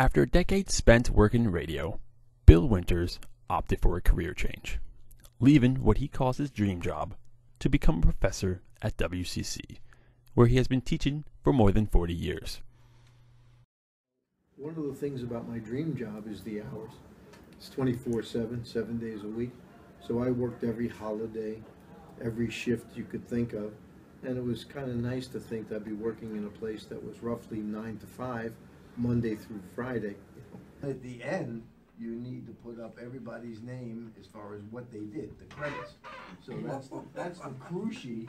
After a decade spent working in radio, Bill Winters opted for a career change, leaving what he calls his dream job to become a professor at WCC, where he has been teaching for more than 40 years. One of the things about my dream job is the hours. It's 24 7, seven days a week. So I worked every holiday, every shift you could think of. And it was kind of nice to think that I'd be working in a place that was roughly 9 to 5, Monday through Friday. At the end, you need to put up everybody's name as far as what they did, the credits. So that's the, that's the crew sheet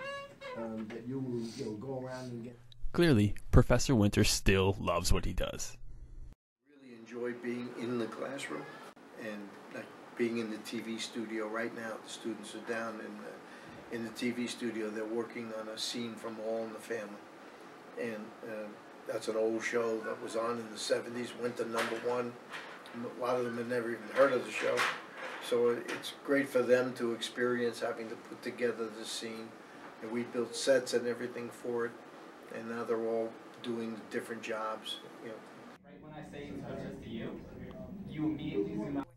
um, that you will you'll go around and get. Clearly, Professor Winters still loves what he does. really enjoy being in the classroom and like being in the TV studio right now. The students are down in the, in the TV studio. They're working on a scene from All in the Family, and uh, that's an old show that was on in the '70s. Went to number one. A lot of them had never even heard of the show, so it's great for them to experience having to put together the scene. And we built sets and everything for it, and now they're all doing different jobs. You know, Right when I say intelligence to you, you immediately zoom out.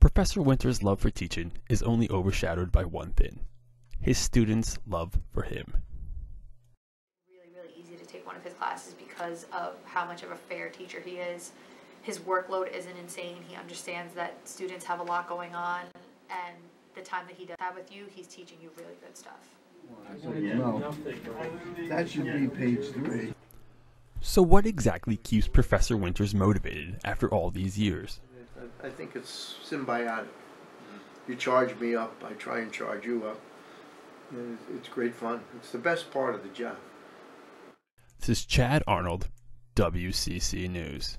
Professor Winters' love for teaching is only overshadowed by one thing his students' love for him. Really, really easy to take one of his classes because of how much of a fair teacher he is. His workload isn't insane. He understands that students have a lot going on, and the time that he does have with you, he's teaching you really good stuff. No, that should be page three. So, what exactly keeps Professor Winters motivated after all these years? I think it's symbiotic. You charge me up, I try and charge you up. It's- It's great fun. It's the best part of the job. This is Chad Arnold, WCC News.